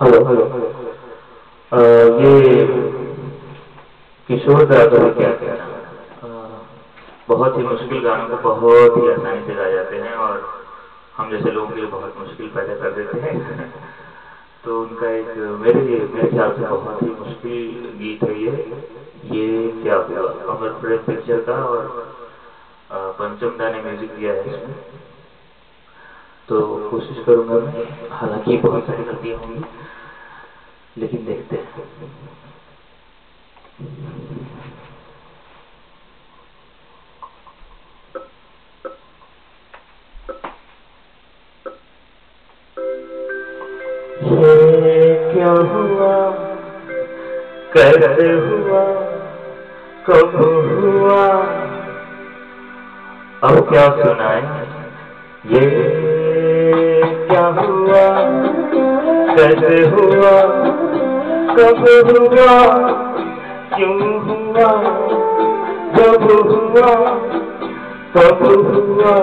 Hello hello یہ کشور دا تو کیا بہت ہی مشکل گانوں کو بہت ہی آسانی سے گائے جاتے ہیں اور ہم جیسے لوگوں کے لیے بہت مشکل پیدا کر دیتے ہیں۔ تو ان کا ایک میرے لیے، میرے خیال سے بہت ہی مشکل گیت ہے یہ۔ یہ کیا ہوا؟ امر پریس پکچر کا اور پنچم دا نے میوزک دیا ہے اس میں۔ تو کوشش کروں گا میں، حالانکہ بہت ساری غلطیاں ہوں گی۔ لیکن دیکھتے ہیں۔ کیا ہوا؟ کیسے ہوا؟ کب ہوا؟ اب کیا سنائے یہ کیا ہوا؟ کیسے ہوا؟ کب ہوا؟ کیوں ہوا؟ جب ہوا، کب ہوا؟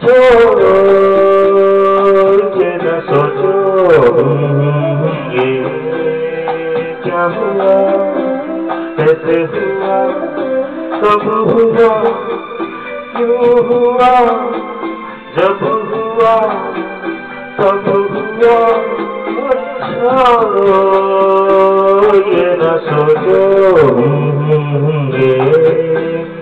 چھوڑو نہ سوچو یہ کیا ہوا؟ کیسے ہوا؟ کب ہوا؟ کیوں ہوا؟ جب ہوا تب 사랑에 나서던 게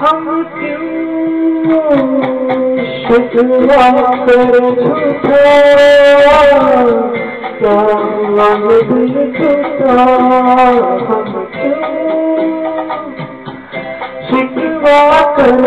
ہم کیوں شکوا کر جھوٹا کیا لگ دل چھوٹا ہم کیوں شکوا کر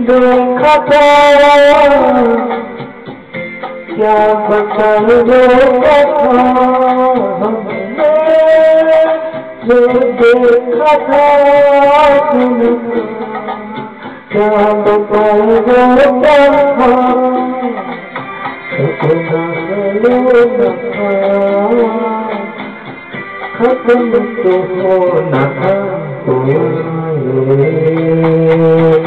دیکھا تھا کیا بتا جو دیکھا تھا کیا بتا ختم تو ہونا تھا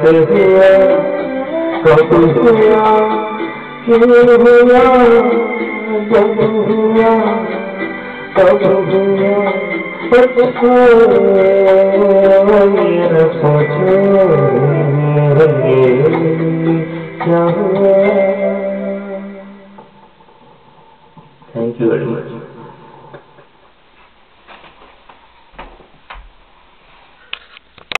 کیسے ہوا ہوا